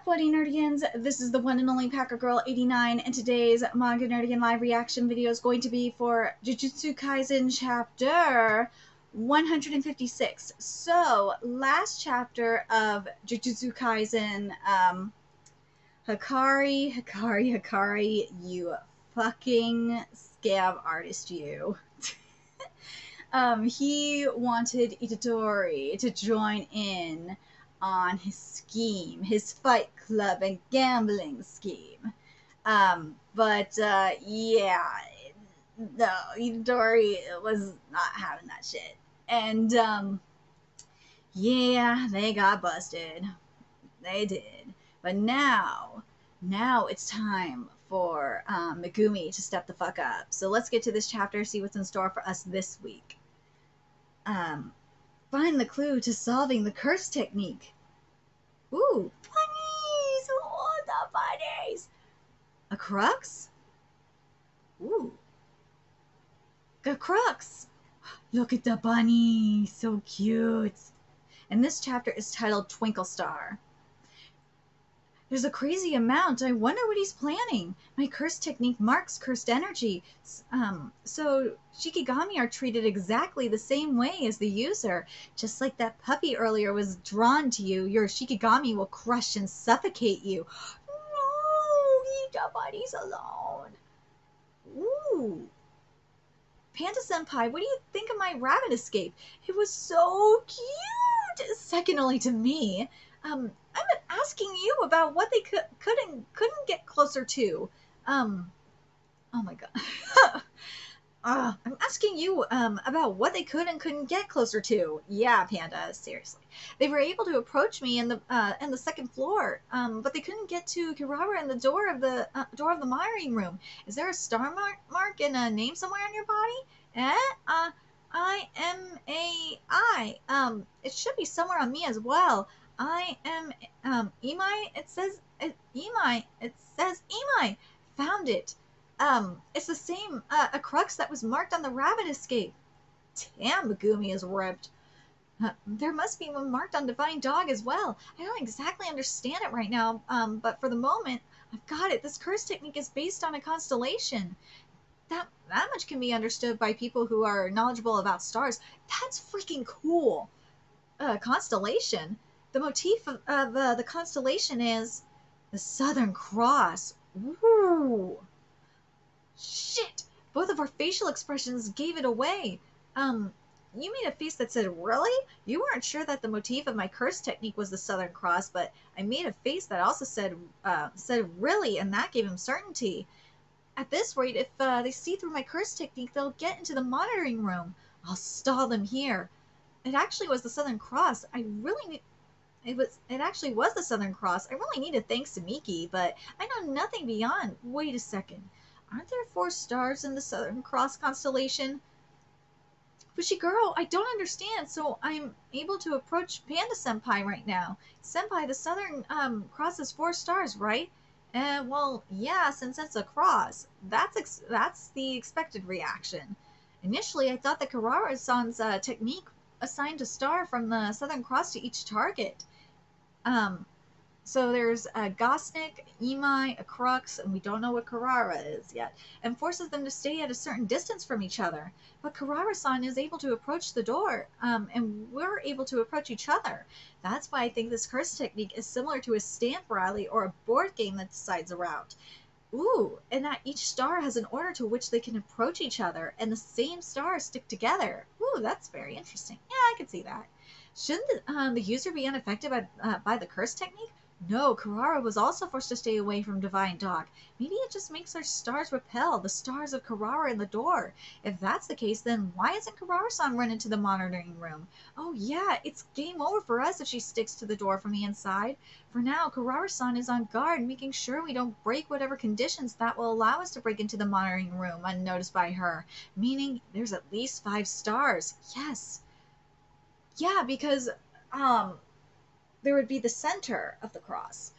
up, Buddy Nerdigans? This is the one and only Packer Girl 89, and today's Manga Nerdigan live reaction video is going to be for Jujutsu Kaisen chapter 156. So, last chapter of Jujutsu Kaisen, um, Hakari, Hakari, Hakari, you fucking scab artist, you. um, he wanted Itadori to join in on his scheme, his fight club and gambling scheme. Um, but uh, yeah, no, Dory was not having that shit. And um, yeah, they got busted. They did. But now, now it's time for um, Megumi to step the fuck up. So let's get to this chapter, see what's in store for us this week. Um, find the clue to solving the curse technique. Ooh, bunnies! Oh, the bunnies! Acrux? Ooh. Acrux! Look at the bunny! So cute! And this chapter is titled Twinkle Star. There's a crazy amount. I wonder what he's planning. My curse technique marks cursed energy. Um, so Shikigami are treated exactly the same way as the user. Just like that puppy earlier was drawn to you, your Shikigami will crush and suffocate you. No, leave the buddies alone. Ooh. Panda Senpai, what do you think of my rabbit escape? It was so cute, second only to me. Um, I'm asking you about what they could couldn't couldn't get closer to. Um, oh my god. uh, I'm asking you um, about what they could and couldn't get closer to. Yeah, Panda, seriously. They were able to approach me in the uh, in the second floor, um, but they couldn't get to Kirara and the door of the uh, door of the miring room. Is there a star mark, mark and a name somewhere on your body? Eh? Uh, I M A I. Um, it should be somewhere on me as well. I am um Imai. It says it, Imai. It says Imai. Found it. Um, it's the same uh, Acrux that was marked on the rabbit escape. Damn, Megumi is ripped. Uh, there must be one marked on Divine Dog as well. I don't exactly understand it right now, um, but for the moment, I've got it. This curse technique is based on a constellation. That that much can be understood by people who are knowledgeable about stars. That's freaking cool. Uh, constellation the motif of, uh, the constellation is the Southern Cross. Ooh. Shit! Both of our facial expressions gave it away. Um, you made a face that said, Really? You weren't sure that the motif of my curse technique was the Southern Cross, but I made a face that also said, uh, said Really, and that gave him certainty. At this rate, if uh, they see through my curse technique, they'll get into the monitoring room. I'll stall them here. It actually was the Southern Cross. I really. It was it actually was the Southern Cross. I really thanks to Miki, but I know nothing beyond. Wait a second. Aren't there four stars in the Southern Cross constellation? Fushiguro, I don't understand, so I'm able to approach Panda Senpai right now. Senpai, the Southern um, Cross has four stars, right? Uh, well, yeah, since it's a cross. That's that's the expected reaction. Initially, I thought that Kirara-san's uh, technique assigned a star from the Southern Cross to each target. Um, so there's a Gosnik, Imai, Acrux, and we don't know what Carrara is yet, and forces them to stay at a certain distance from each other. But Kirara-san is able to approach the door, um, and we're able to approach each other. That's why I think this curse technique is similar to a stamp rally or a board game that decides a route. Ooh, and that each star has an order to which they can approach each other, and the same stars stick together. Ooh, that's very interesting. Yeah, I can see that. Shouldn't the, um, the user be unaffected by, uh, by the curse technique? No, Kirara was also forced to stay away from Divine Dog. Maybe it just makes our stars repel, the stars of Kirara in the door. If that's the case, then why isn't Kirara-san run into the monitoring room? Oh yeah, it's game over for us if she sticks to the door from the inside. For now, Kirara-san is on guard, making sure we don't break whatever conditions that will allow us to break into the monitoring room unnoticed by her. Meaning, there's at least five stars. Yes. Yeah, because um, there would be the center of the cross.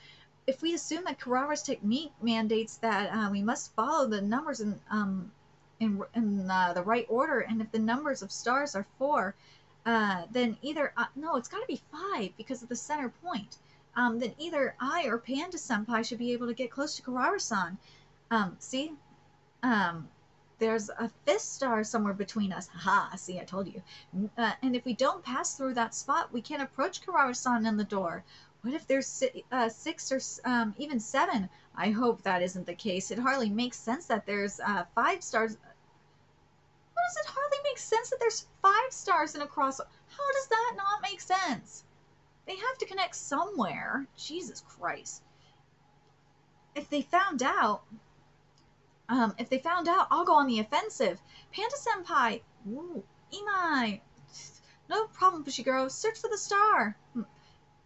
If we assume that Kirara's technique mandates that uh, we must follow the numbers in um, in, in uh, the right order, and if the numbers of stars are four, uh, then either uh, no, it's got to be five because of the center point. um, then either I or Panda Senpai should be able to get close to Karara-san. Um, see? Um, there's a fifth star somewhere between us. Ha! See, I told you. Uh, and if we don't pass through that spot, we can't approach Karara-san in the door. What if there's si- uh, six or um, even seven? I hope that isn't the case. It hardly makes sense that there's uh, five stars. How does it hardly make sense that there's five stars in a cross? How does that not make sense? They have to connect somewhere. Jesus Christ. If they found out, um, if they found out, I'll go on the offensive. Panda Senpai, ooh, Imai, no problem, Fushiguro. Search for the star.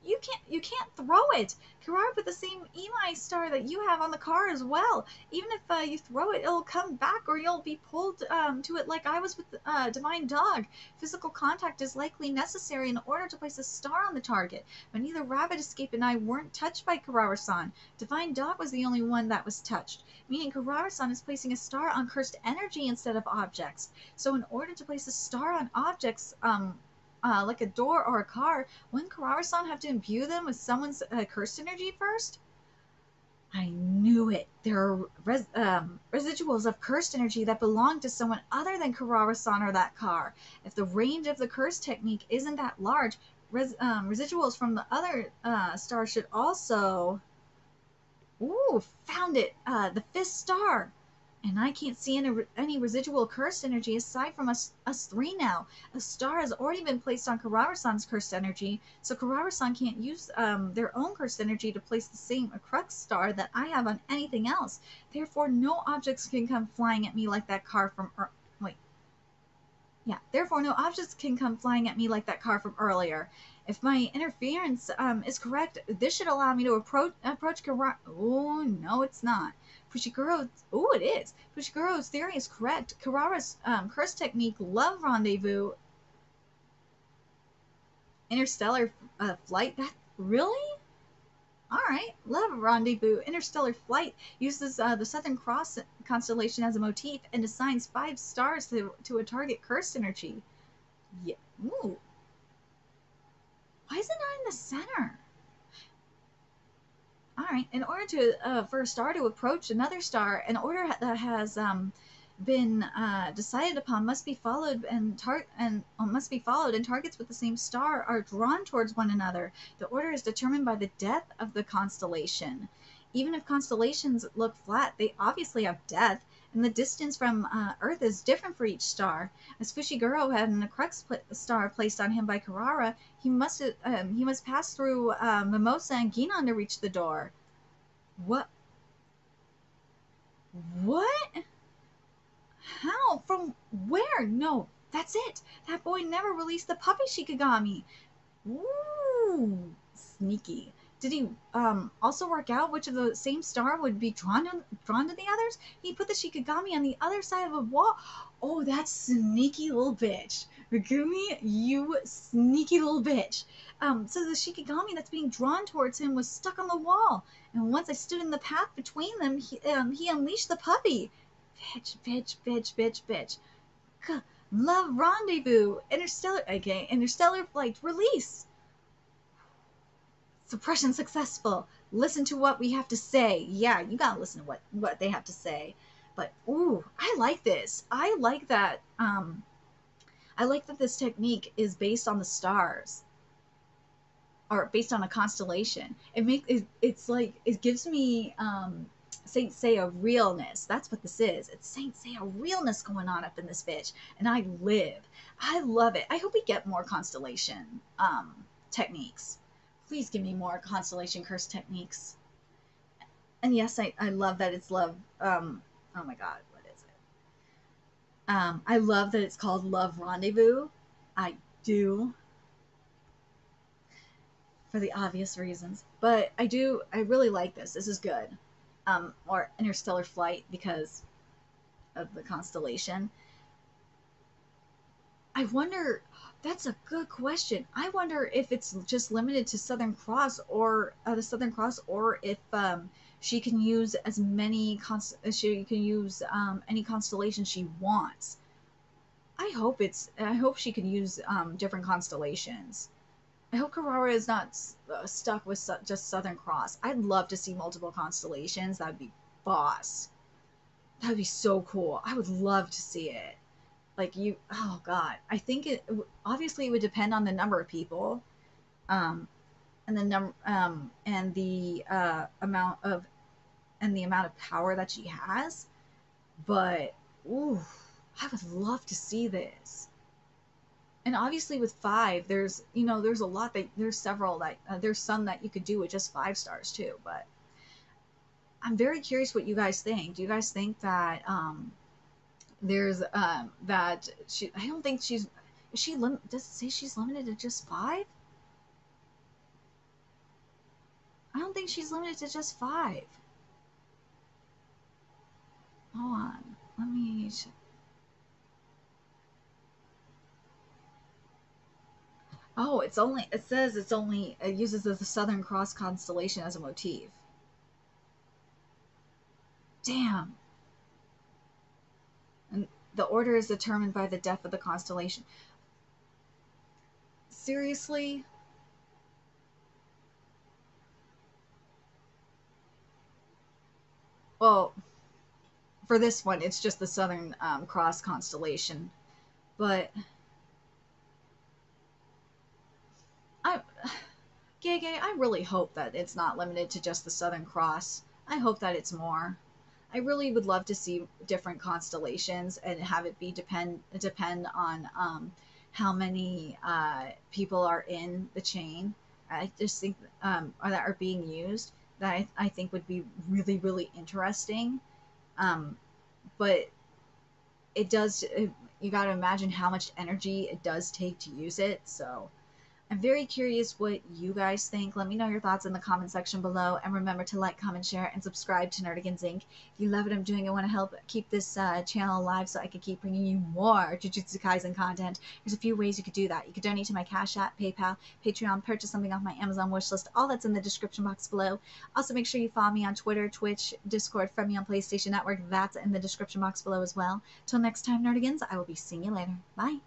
You can't you can't throw it. Karara put the same Imai star that you have on the car as well. Even if uh, you throw it, it'll come back, or you'll be pulled um, to it like I was with uh, Divine Dog. Physical contact is likely necessary in order to place a star on the target. But neither Rabbit Escape and I weren't touched by Karara-san. Divine Dog was the only one that was touched, meaning Karara-san is placing a star on cursed energy instead of objects. So in order to place a star on objects, um, uh, like a door or a car, wouldn't Karara-san have to imbue them with someone's uh, cursed energy first? I knew it. There are res- um, residuals of cursed energy that belong to someone other than Karara-san or that car. If the range of the curse technique isn't that large, res- um, residuals from the other uh, star should also. Ooh, found it! Uh, the fifth star. And I can't see any, any residual cursed energy aside from us, us three now. A star has already been placed on Karara-san's cursed energy, so Karara-san can't use um, their own cursed energy to place the same crux star that I have on anything else. Therefore, no objects can come flying at me like that car from... Wait. Yeah, therefore no objects can come flying at me like that car from earlier. If my interference um, is correct, this should allow me to approach approach. Oh, no, it's not. Fushiguro, oh, it is. Fushiguro's theory is correct. Karara's um, curse technique, love rendezvous, interstellar uh, flight. That really? All right, love rendezvous. Interstellar flight uses uh, the Southern Cross constellation as a motif and assigns five stars to, to a target curse energy. Yeah. Ooh. Why is it not in the center? All right. In order to uh, for a star to approach another star, an order that has um, been uh, decided upon must be followed and tar- and uh, must be followed, and targets with the same star are drawn towards one another. The order is determined by the depth of the constellation. Even if constellations look flat, they obviously have depth, and the distance from uh, Earth is different for each star. As Fushiguro had an Crux pl- star placed on him by Karara, he must um, he must pass through uh, Mimosa and Ginan to reach the door. What? What? How? From where? No, that's it. That boy never released the puppy Shikigami. Ooh, sneaky. Did he um, also work out which of the same star would be drawn to, drawn to the others? He put the Shikigami on the other side of a wall. Oh, that sneaky little bitch. Megumi, you sneaky little bitch. Um, so the Shikigami that's being drawn towards him was stuck on the wall. And once I stood in the path between them, he, um, he unleashed the puppy. Bitch, bitch, bitch, bitch, bitch. Love rendezvous. Interstellar, okay, interstellar flight release. Suppression successful. Listen to what we have to say. Yeah, you gotta listen to what what they have to say. But ooh, I like this. I like that. Um, I like that this technique is based on the stars, or based on a constellation. It makes it, it's like it gives me um, Saint Seiya realness. That's what this is. It's Saint Seiya realness going on up in this bitch, and I live. I love it. I hope we get more constellation um, techniques please give me more constellation curse techniques. And yes, I, I love that it's love. Um, oh my god, what is it? Um, I love that it's called Love Rendezvous. I do. For the obvious reasons. But I do, I really like this. This is good. Um, or Interstellar Flight because of the constellation. I wonder that's a good question. I wonder if it's just limited to Southern Cross or uh, the Southern Cross, or if um, she can use as many const- she can use um, any constellation she wants. I hope it's. I hope she can use um, different constellations. I hope Kurara is not uh, stuck with su- just Southern Cross. I'd love to see multiple constellations. That'd be boss. That'd be so cool. I would love to see it. Like you, oh god. I think it obviously it would depend on the number of people, um, and the number um and the uh amount of and the amount of power that she has. But ooh, I would love to see this and obviously with five there's you know there's a lot that there's several that uh, there's some that you could do with just five stars too but i'm very curious what you guys think do you guys think that um there's um that she i don't think she's is she lim- does it say she's limited to just five i don't think she's limited to just five hold on let me. Oh, it's only it says it's only it uses the Southern Cross constellation as a motif. Damn. The order is determined by the depth of the constellation. Seriously? Well, for this one, it's just the Southern um, Cross constellation. But I, Gay, I really hope that it's not limited to just the Southern Cross. I hope that it's more. I really would love to see different constellations and have it be depend depend on um, how many uh, people are in the chain. I just think um, or that are being used that I, I think would be really really interesting. Um, but it does you got to imagine how much energy it does take to use it. So I'm very curious what you guys think. Let me know your thoughts in the comment section below. And remember to like, comment, share, and subscribe to Nerdigans Inc. If you love what I'm doing and want to help keep this uh, channel alive so I can keep bringing you more Jujutsu Kaisen content, there's a few ways you could do that. You could donate to my Cash App, PayPal, Patreon, purchase something off my Amazon wishlist. All that's in the description box below. Also, make sure you follow me on Twitter, Twitch, Discord, friend me on PlayStation Network. That's in the description box below as well. Till next time, Nerdigans, I will be seeing you later. Bye.